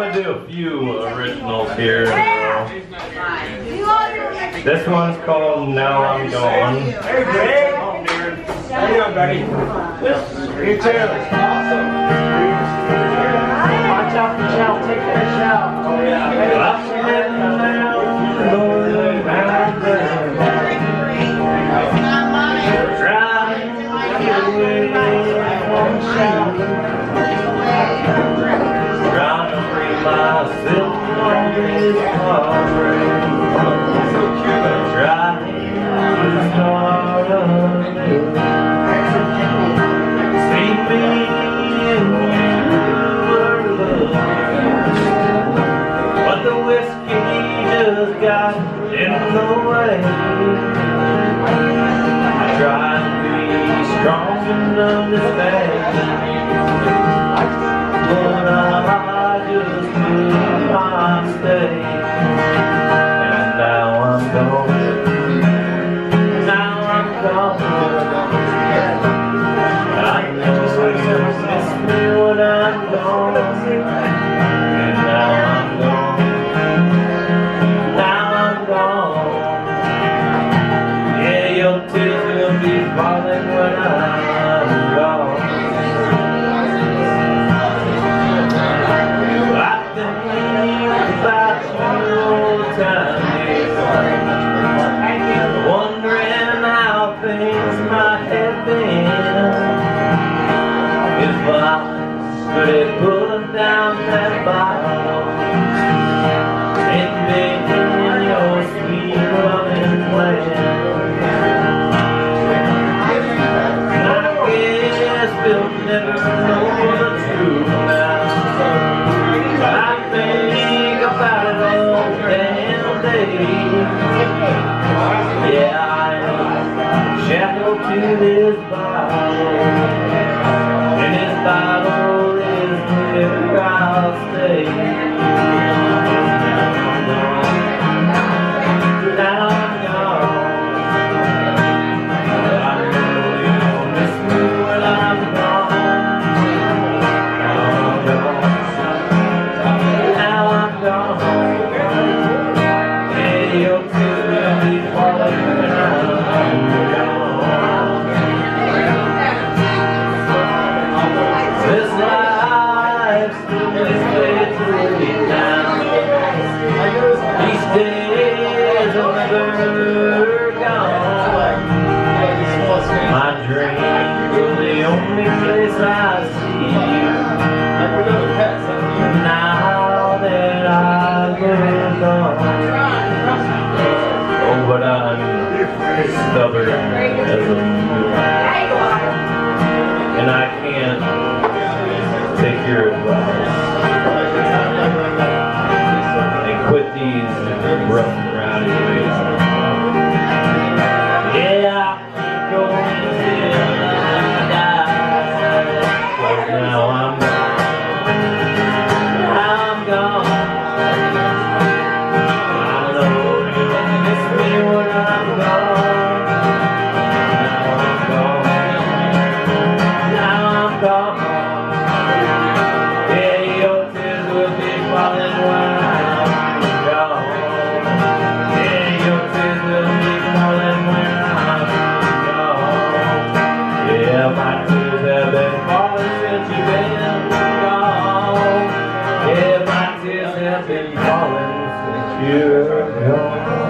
I'm gonna do a few originals here. This one's called Now I'm Gone. Hey, Greg. How you doing, buddy? You too. Awesome. Hallelujah. stay but it them down that bottle and making your sweet woman play. I guess we'll never know the truth now. I think about it all damn day. Yeah, I am shackled to this body. He's dead. Gabriel.